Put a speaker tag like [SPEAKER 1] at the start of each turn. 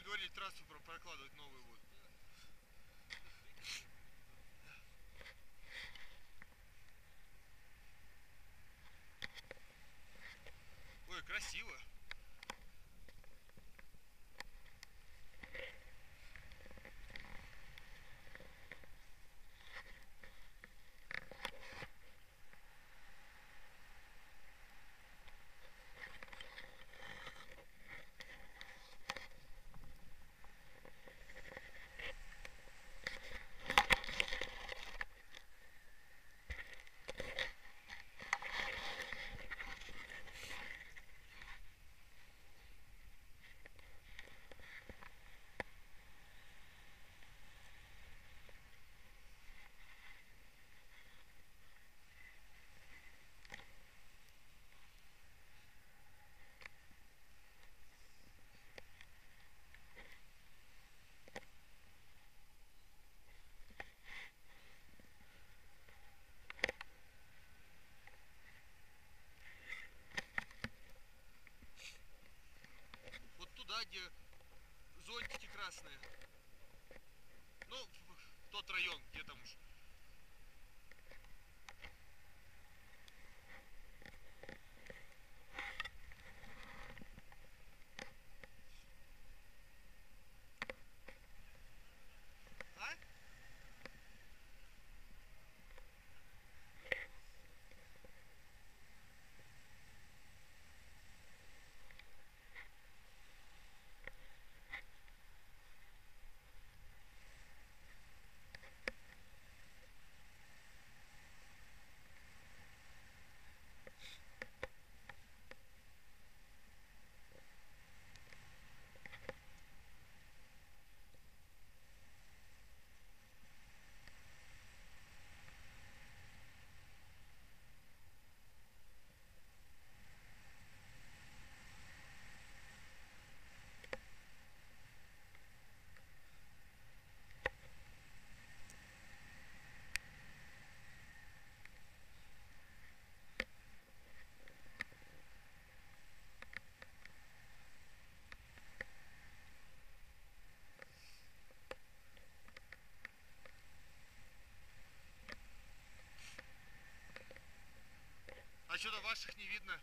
[SPEAKER 1] теперь трассу про- прокладывать новую будут. Ой, красиво. Где зонтики красные. Ваших не видно.